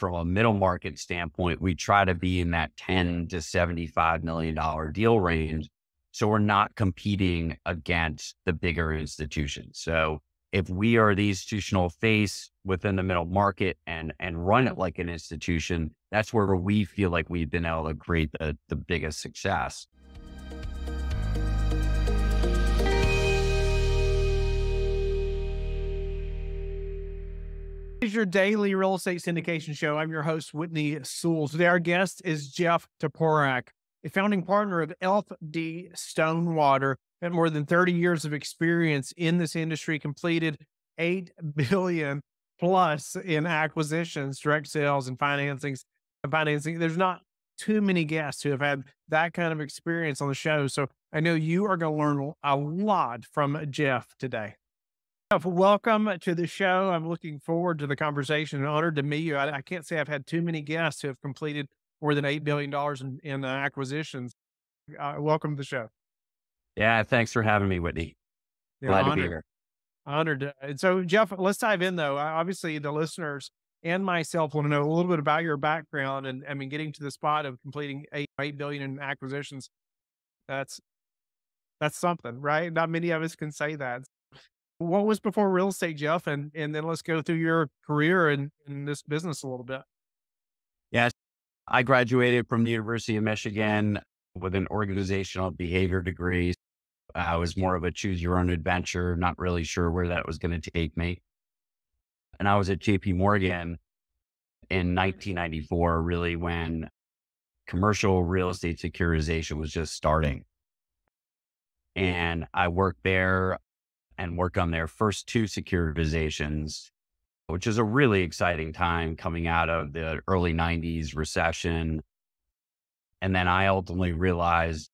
from a middle market standpoint, we try to be in that 10 to $75 million deal range. So we're not competing against the bigger institutions. So if we are the institutional face within the middle market and and run it like an institution, that's where we feel like we've been able to create the, the biggest success. Is your daily real estate syndication show. I'm your host, Whitney Sewell. Today, our guest is Jeff Toporek, a founding partner of LFD Stonewater, and more than 30 years of experience in this industry, completed 8 billion plus in acquisitions, direct sales, and financings. And financing. There's not too many guests who have had that kind of experience on the show. So I know you are going to learn a lot from Jeff today. Jeff, welcome to the show. I'm looking forward to the conversation and honored to meet you. I, I can't say I've had too many guests who have completed more than $8 billion in, in uh, acquisitions. Uh, welcome to the show. Yeah, thanks for having me, Whitney. Yeah, Glad honored. to be here. Honored. And so, Jeff, let's dive in though. Obviously, the listeners and myself want to know a little bit about your background and I mean, getting to the spot of completing eight, 8 billion in acquisitions. That's, that's something, right? Not many of us can say that. What was before real estate, Jeff? And, and then let's go through your career in, in this business a little bit. Yes. I graduated from the University of Michigan with an organizational behavior degree. I was more of a choose your own adventure, not really sure where that was going to take me. And I was at JP Morgan in 1994, really when commercial real estate securitization was just starting. And I worked there and worked on their first two securitizations, which is a really exciting time coming out of the early 90s recession. And then I ultimately realized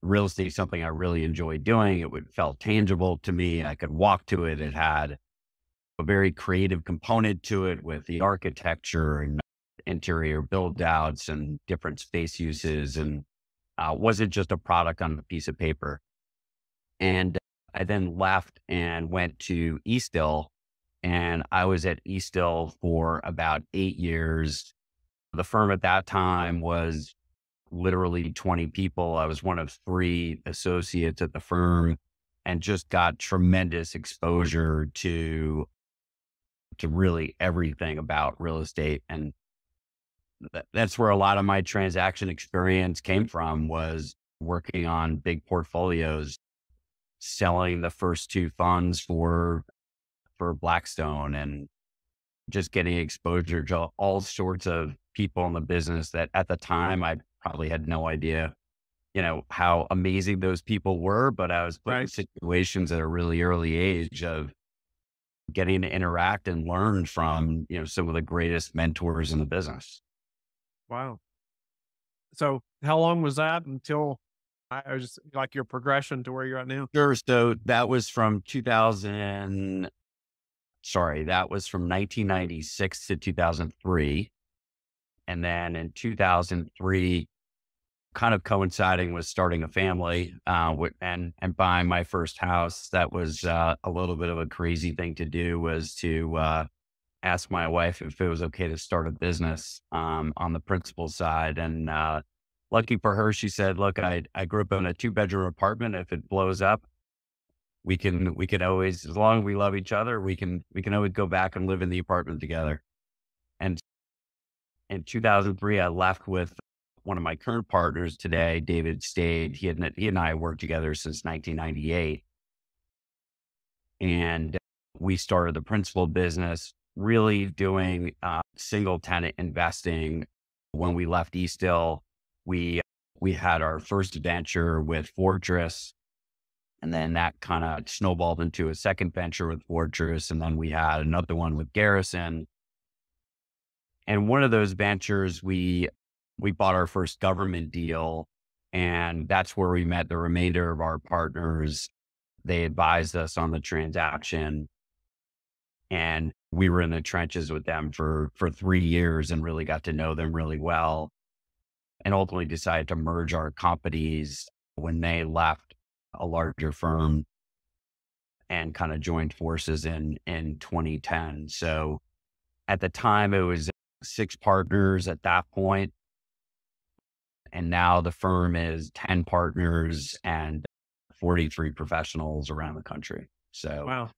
real estate is something I really enjoyed doing. It would felt tangible to me. I could walk to it. It had a very creative component to it with the architecture and interior build outs and different space uses and uh, wasn't just a product on a piece of paper. And I then left and went to Eastdil and I was at Eastdil for about eight years. The firm at that time was literally 20 people. I was one of three associates at the firm and just got tremendous exposure to to really everything about real estate and that's where a lot of my transaction experience came from was working on big portfolios selling the first two funds for for Blackstone and just getting exposure to all sorts of people in the business that at the time I probably had no idea, you know, how amazing those people were. But I was put right. in situations at a really early age of getting to interact and learn from, you know, some of the greatest mentors in the business. Wow. So how long was that until I was just like your progression to where you're at now? Sure. So that was from 2000. Sorry, that was from 1996 to 2003. And then in 2003, kind of coinciding with starting a family uh, and and buying my first house. That was uh, a little bit of a crazy thing to do. Was to uh, ask my wife if it was okay to start a business um, on the principal side. And uh, lucky for her, she said, "Look, I I grew up in a two bedroom apartment. If it blows up, we can we can always as long as we love each other, we can we can always go back and live in the apartment together." And in 2003, I left with one of my current partners today, David Stade, he, had, he and I worked together since 1998. And we started the principal business, really doing uh, single tenant investing. When we left Eastdil, we we had our first venture with Fortress, and then that kind of snowballed into a second venture with Fortress, and then we had another one with Garrison. And one of those ventures, we we bought our first government deal. And that's where we met the remainder of our partners. They advised us on the transaction. And we were in the trenches with them for, for three years and really got to know them really well. And ultimately decided to merge our companies when they left a larger firm and kind of joined forces in in 2010. So at the time it was six partners at that point. And now the firm is 10 partners and 43 professionals around the country. So, wow.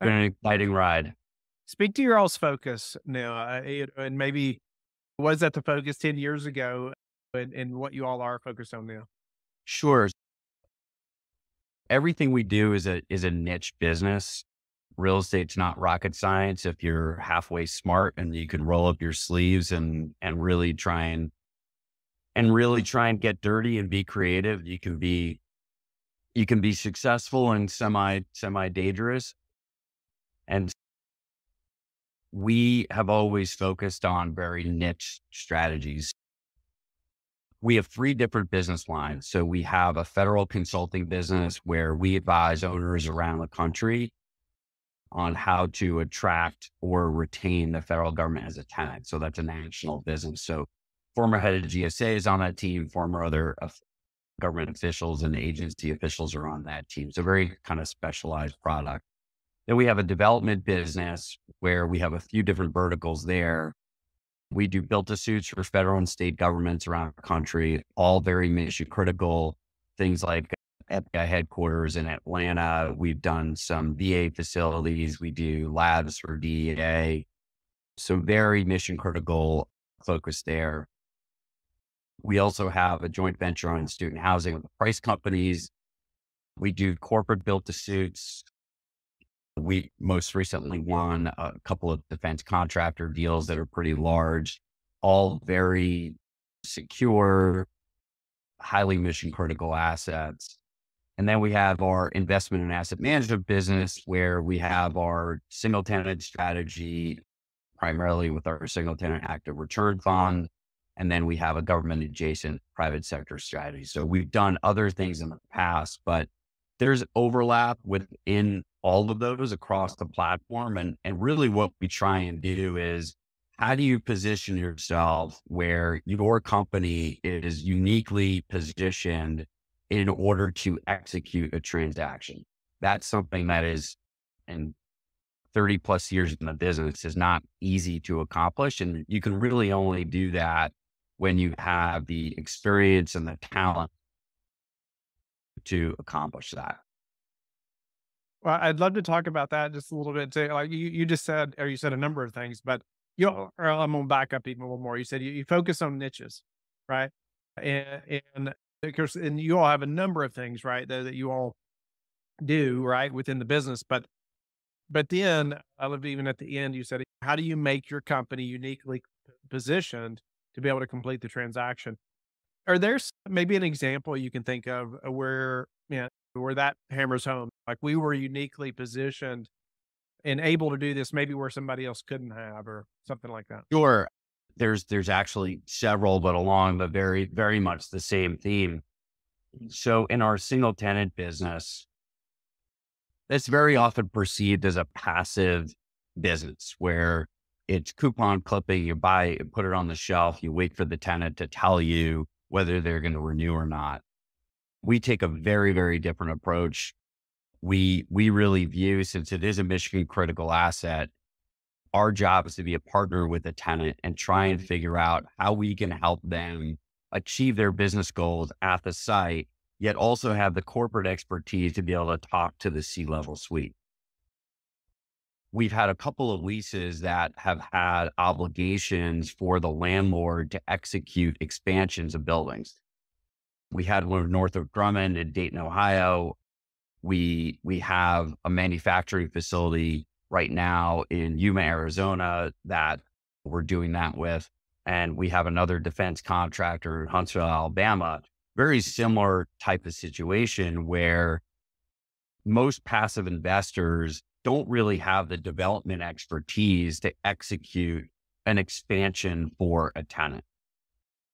Been an exciting ride. Speak to your all's focus now, uh, and maybe was that the focus 10 years ago and, and what you all are focused on now? Sure. Everything we do is a is a niche business. Real estate's not rocket science if you're halfway smart and you can roll up your sleeves and and really try and and really try and get dirty and be creative. You can be you can be successful and semi semi dangerous. And we have always focused on very niche strategies. We have three different business lines. So we have a federal consulting business where we advise owners around the country on how to attract or retain the federal government as a tenant. So that's a national business. So former head of GSA is on that team, former other government officials and agency officials are on that team. So very kind of specialized product. Then we have a development business where we have a few different verticals there. We do built to suits for federal and state governments around the country, all very mission critical. Things like FBI headquarters in Atlanta. We've done some VA facilities. We do labs for DEA. So very mission critical focus there. We also have a joint venture on student housing with the Preiss companies. We do corporate built to suits, we most recently mm-hmm. won a couple of defense contractor deals that are pretty large, all very secure, highly mission critical assets. And then we have our investment and asset management business where we have our single tenant strategy, primarily with our single tenant active return fund. And then we have a government adjacent private sector strategy. So we've done other things in the past, but there's overlap within all of those across the platform. And, and really what we try and do is how do you position yourself where your company is uniquely positioned in order to execute a transaction? That's something that is, in 30 plus years in the business, is not easy to accomplish. And you can really only do that when you have the experience and the talent to accomplish that. Well, I'd love to talk about that just a little bit too. Like you, you just said, or you said a number of things, but you, oh. know, I'm gonna back up even a little more. You said you, you focus on niches, right? And, and of course, and you all have a number of things, right, that, that you all do, right, within the business. But, but then I love even at the end, you said, how do you make your company uniquely positioned to be able to complete the transaction? Are there maybe an example you can think of uh, where, you know, where that hammers home. Like we were uniquely positioned and able to do this, maybe where somebody else couldn't have, or something like that. Sure. There's there's actually several, but along the very very much the same theme. So in our single tenant business, it's very often perceived as a passive business where it's coupon clipping. You buy it, put it on the shelf, you wait for the tenant to tell you whether they're going to renew or not we take a very, very different approach. We, we really view, since it is a mission critical asset, our job is to be a partner with a tenant and try and mm-hmm. figure out how we can help them achieve their business goals at the site, yet also have the corporate expertise to be able to talk to the C level suite. We've had a couple of leases that have had obligations for the landlord to execute expansions of buildings. We had one north of Drummond in Dayton, Ohio. We we have a manufacturing facility right now in Yuma, Arizona that we're doing that with. And we have another defense contractor in Huntsville, Alabama. Very similar type of situation where most passive investors don't really have the development expertise to execute an expansion for a tenant.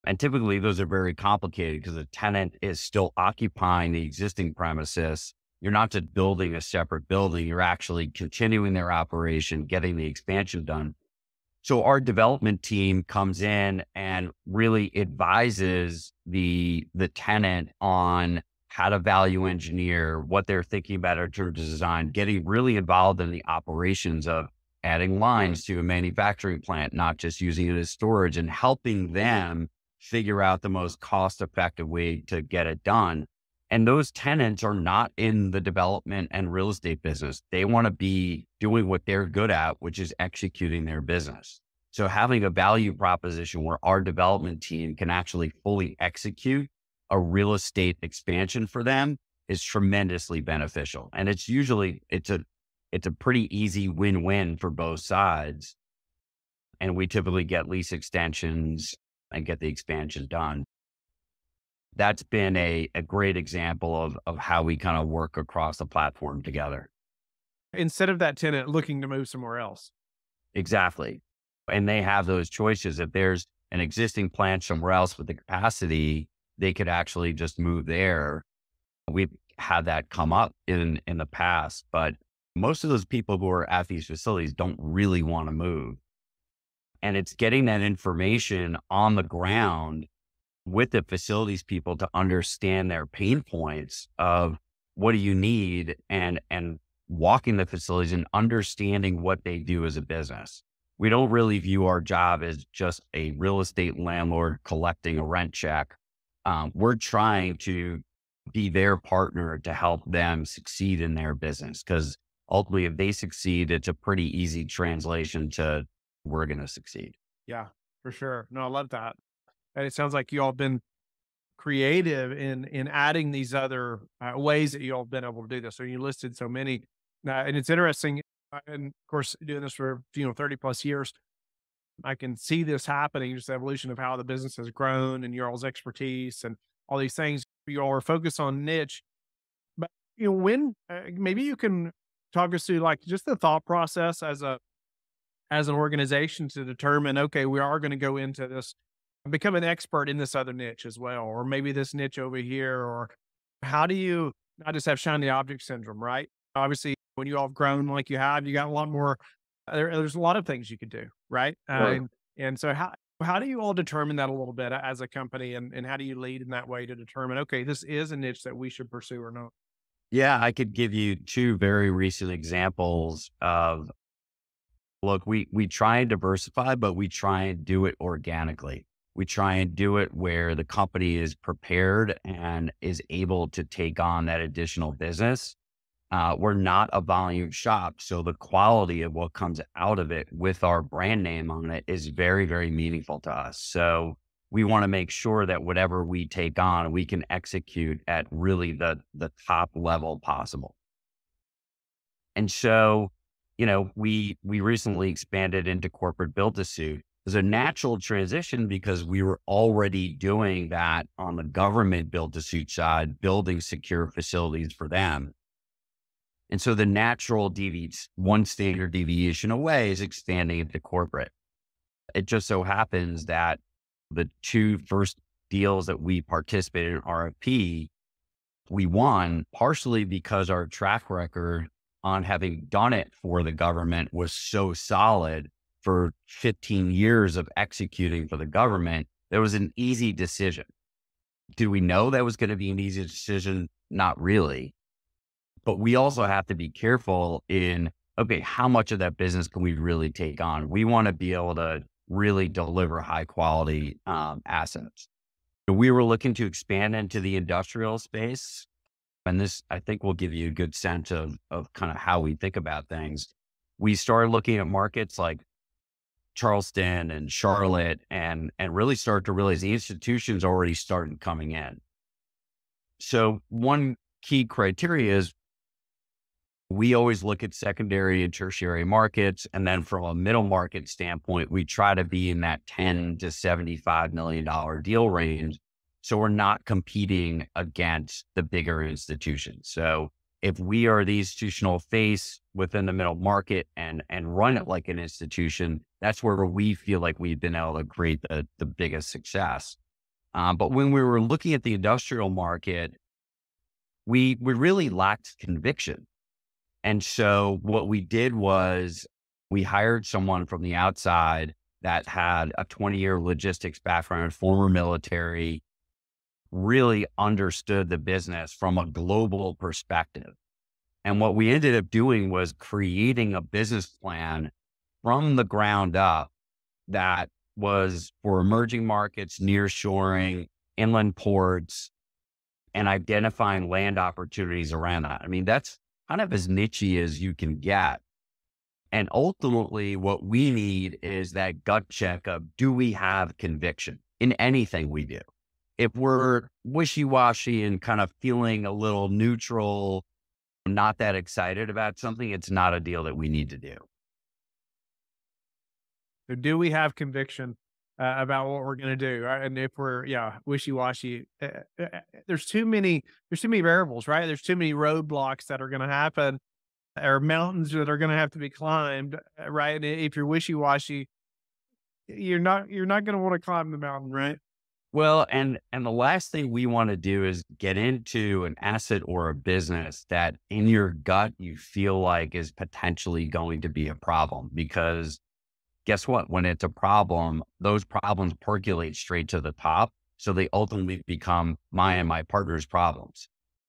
And typically those are very complicated because the tenant is still occupying the existing premises. You're not just building a separate building, you're actually continuing their operation, getting the expansion done. So our development team comes in and really advises the the tenant on how to value engineer, what they're thinking about in terms of design, getting really involved in the operations of adding lines mm. to a manufacturing plant, not just using it as storage and helping them figure out the most cost effective way to get it done. And those tenants are not in the development and real estate business. They want to be doing what they're good at, which is executing their business. So having a value proposition where our development team can actually fully execute a real estate expansion for them is tremendously beneficial. And it's usually it's a it's a pretty easy win-win for both sides. And we typically get lease extensions and get the expansion done. That's been a, a great example of, of how we kind of work across the platform together. Instead of that tenant looking to move somewhere else. Exactly. And they have those choices. If there's an existing plant somewhere else with the capacity, they could actually just move there. We've had that come up in in the past, but most of those people who are at these facilities don't really want to move. And it's getting that information on the ground with the facilities people to understand their pain points of what do you need and and walking the facilities and understanding what they do as a business. We don't really view our job as just a real estate landlord collecting a rent check. Um, we're trying to be their partner to help them succeed in their business because ultimately, if they succeed, it's a pretty easy translation to we're going to succeed. Yeah, for sure. No, I love that. And it sounds like you all been creative in in adding these other uh, ways that you all been able to do this. So you listed so many, uh, and it's interesting. And of course, doing this for you know thirty plus years, I can see this happening. Just the evolution of how the business has grown and your all's expertise and all these things. You all are focused on niche, but you know when uh, maybe you can talk us through like just the thought process as a as an organization to determine okay we are going to go into this become an expert in this other niche as well, or maybe this niche over here, or how do you not just have shiny object syndrome, right? Obviously, when you all have grown like you have, you got a lot more. There, there's a lot of things you could do, right? right. Um, and so, how how do you all determine that a little bit as a company, and and how do you lead in that way to determine, okay, this is a niche that we should pursue or not? Yeah, I could give you two very recent examples of look, we we try and diversify, but we try and do it organically. We try and do it where the company is prepared and is able to take on that additional business. Uh, we're not a volume shop. So the quality of what comes out of it with our brand name on it is very, very meaningful to us. So we want to make sure that whatever we take on, we can execute at really the, the top level possible. And so, you know, we, we recently expanded into corporate build to suit was a natural transition because we were already doing that on the government build to suit side, building secure facilities for them. And so the natural deviates, one standard deviation away is expanding into corporate. It just so happens that the two first deals that we participated in RFP, we won partially because our track record on having done it for the government was so solid for 15 years of executing for the government, there was an easy decision. Did we know that was going to be an easy decision? Not really. But we also have to be careful in, okay, how much of that business can we really take on? We want to be able to really deliver high quality um, assets. We were looking to expand into the industrial space. And this, I think, will give you a good sense of, of kind of how we think about things. We started looking at markets like Charleston and Charlotte and and really start to realize the institutions already started coming in. So one key criteria is we always look at secondary and tertiary markets. And then from a middle market standpoint, we try to be in that 10 to $75 million deal range. So we're not competing against the bigger institutions. So if we are the institutional face within the middle market and and run it like an institution, that's where we feel like we've been able to create the the biggest success. Um, but when we were looking at the industrial market, we we really lacked conviction, and so what we did was we hired someone from the outside that had a 20 year logistics background, former military, really understood the business from a global perspective. And what we ended up doing was creating a business plan from the ground up that was for emerging markets, near shoring, inland ports, and identifying land opportunities around that. I mean, that's kind of as niche as you can get. And ultimately, what we need is that gut check of do we have conviction in anything we do? If we're wishy washy and kind of feeling a little neutral, not that excited about something, it's not a deal that we need to do. So do we have conviction uh, about what we're going to do? Right? And if we're, yeah, wishy washy, uh, uh, uh, there's too many, there's too many variables, right? There's too many roadblocks that are going to happen or mountains that are going to have to be climbed, uh, right? And if you're wishy washy, you're not, you're not going to want to climb the mountain, right? Well, and and the last thing we want to do is get into an asset or a business that in your gut you feel like is potentially going to be a problem because guess what? When it's a problem, those problems percolate straight to the top. So they ultimately become my and my partner's problems.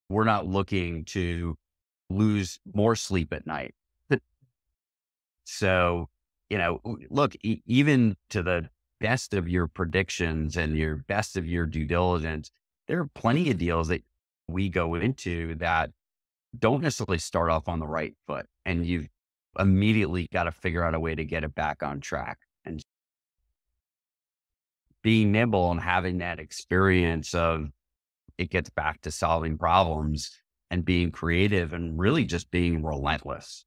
We're not looking to lose more sleep at night. so, you know, look, e- even to the best of your predictions and your best of your due diligence, there are plenty of deals that we go into that don't necessarily start off on the right foot. And you've immediately got to figure out a way to get it back on track and being nimble and having that experience of it gets back to solving problems and being creative and really just being relentless.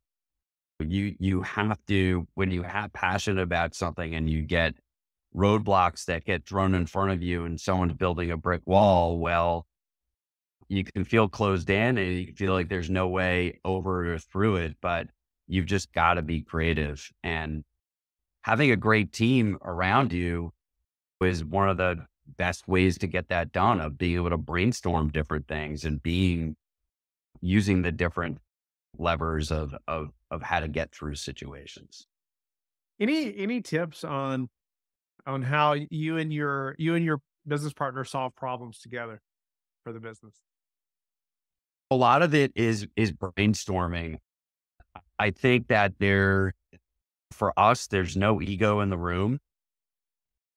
You you have to when you have passion about something and you get roadblocks that get thrown in front of you and someone's building a brick wall, well, you can feel closed in and you feel like there's no way over or through it. But You've just got to be creative and having a great team around you is one of the best ways to get that done of being able to brainstorm different things and being using the different levers of of of how to get through situations. Any any tips on on how you and your you and your business partner solve problems together for the business? A lot of it is is brainstorming I think that there, for us, there's no ego in the room.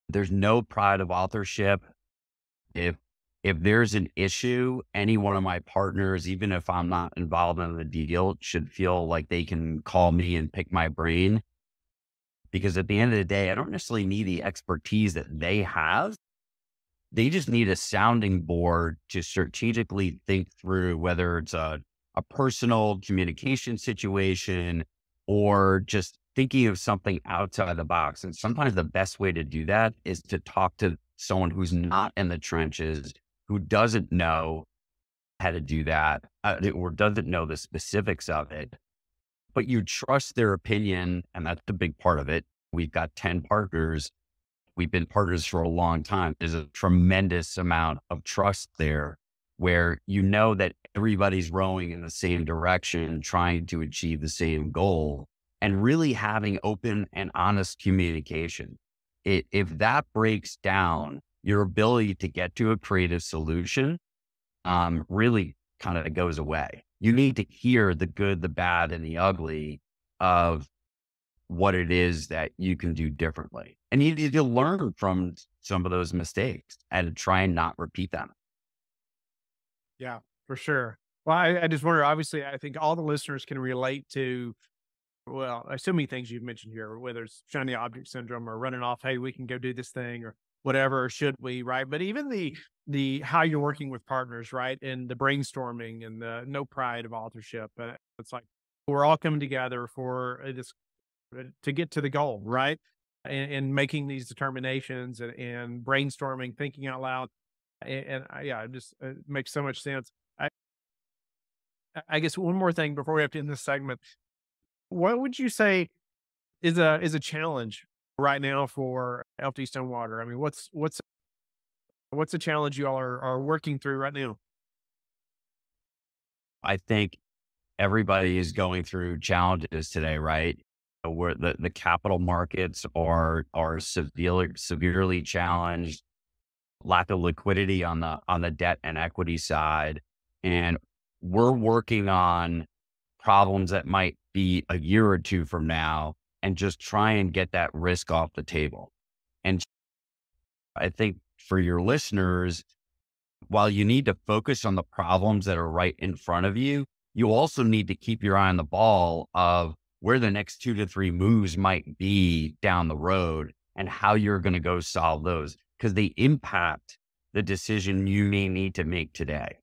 There's no pride of authorship. If if there's an issue, any one of my partners, even if I'm not involved in the deal, should feel like they can call me and pick my brain. Because at the end of the day, I don't necessarily need the expertise that they have. They just need a sounding board to strategically think through whether it's a a personal communication situation or just thinking of something outside the box. And sometimes the best way to do that is to talk to someone who's not in the trenches, who doesn't know how to do that uh, or doesn't know the specifics of it, but you trust their opinion. And that's the big part of it. We've got 10 partners. We've been partners for a long time. There's a tremendous amount of trust there where you know that everybody's rowing in the same direction, trying to achieve the same goal, and really having open and honest communication. It, if that breaks down, your ability to get to a creative solution um, really kind of goes away. You need to hear the good, the bad, and the ugly of what it is that you can do differently. And you need to learn from some of those mistakes and try and not repeat them. Yeah, for sure. Well, I, I just wonder, obviously, I think all the listeners can relate to, well, so many things you've mentioned here, whether it's shiny object syndrome or running off, hey, we can go do this thing or whatever, should we, right? But even the, the, how you're working with partners, right? And the brainstorming and the no pride of authorship. Uh, it's like we're all coming together for uh, this, uh, to get to the goal, right? And, and making these determinations and, and brainstorming, thinking out loud and, and I, yeah, it just it makes so much sense. I, I guess one more thing before we have to end this segment, what would you say is a is a challenge right now for LFD Stonewater? I mean, what's what's what's the challenge you all are, are working through right now? I think everybody is going through challenges today, right? Where the, the capital markets are are severely severely challenged lack of liquidity on the on the debt and equity side and we're working on problems that might be a year or two from now and just try and get that risk off the table. And I think for your listeners, while you need to focus on the problems that are right in front of you, you also need to keep your eye on the ball of where the next two to three moves might be down the road and how you're going to go solve those because they impact the decision you may need to make today.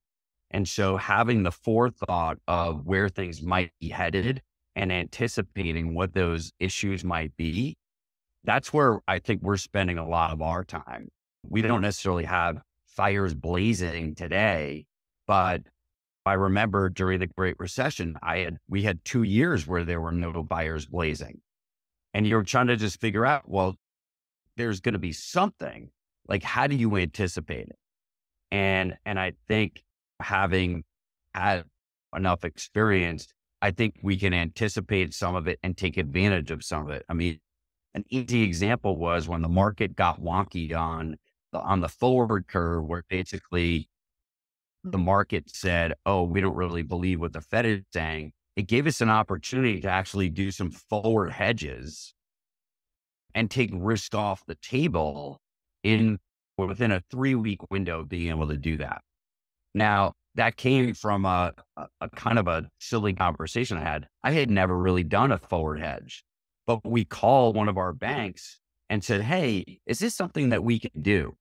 And so having the forethought of where things might be headed and anticipating what those issues might be, that's where I think we're spending a lot of our time. We don't necessarily have fires blazing today, but I remember during the Great Recession, I had we had two years where there were no fires blazing. And you're trying to just figure out, well, there's going to be something. Like, how do you anticipate it? And and I think having had enough experience, I think we can anticipate some of it and take advantage of some of it. I mean, an easy example was when the market got wonky on the, on the forward curve, where basically the mm-hmm. market said, "Oh, we don't really believe what the Fed is saying." It gave us an opportunity to actually do some forward hedges and take risk off the table in or within a three week window being able to do that. Now, that came from a, a, a, kind of a silly conversation I had. I had never really done a forward hedge, but we called one of our banks and said, Hey, is this something that we can do?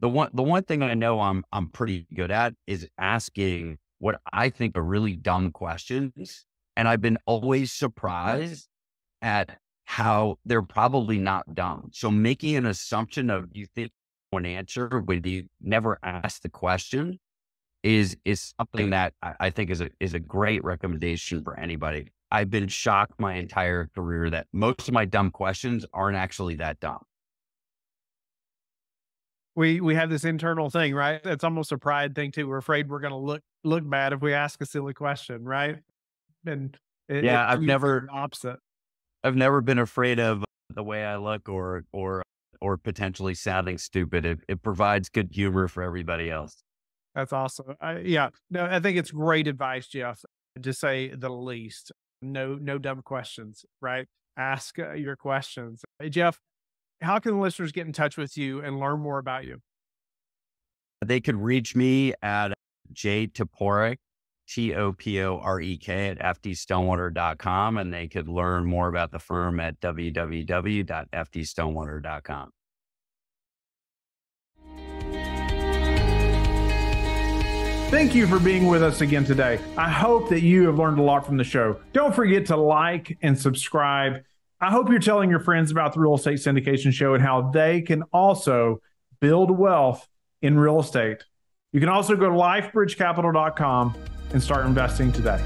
The one, the one thing I know I'm, I'm pretty good at is asking what I think are really dumb questions. And I've been always surprised at how they're probably not dumb. So making an assumption of you think one answer when you never ask the question is is something that I think is a is a great recommendation for anybody. I've been shocked my entire career that most of my dumb questions aren't actually that dumb. We we have this internal thing, right? It's almost a pride thing too. We're afraid we're going to look look bad if we ask a silly question, right? And it, yeah, it, I've never opposite. I've never been afraid of the way I look or or or potentially sounding stupid. It, it provides good humor for everybody else. That's awesome. I, yeah, no, I think it's great advice, Jeff. To say the least. No, no dumb questions. Right? Ask uh, your questions. Hey, Jeff, how can the listeners get in touch with you and learn more about you? They could reach me at J Toporek, T O P O R E K at fdstonewater.com. And they could learn more about the firm at www.fdstonewater.com. Thank you for being with us again today. I hope that you have learned a lot from the show. Don't forget to like and subscribe. I hope you're telling your friends about the Real Estate Syndication Show and how they can also build wealth in real estate. You can also go to lifebridgecapital.com and start investing today.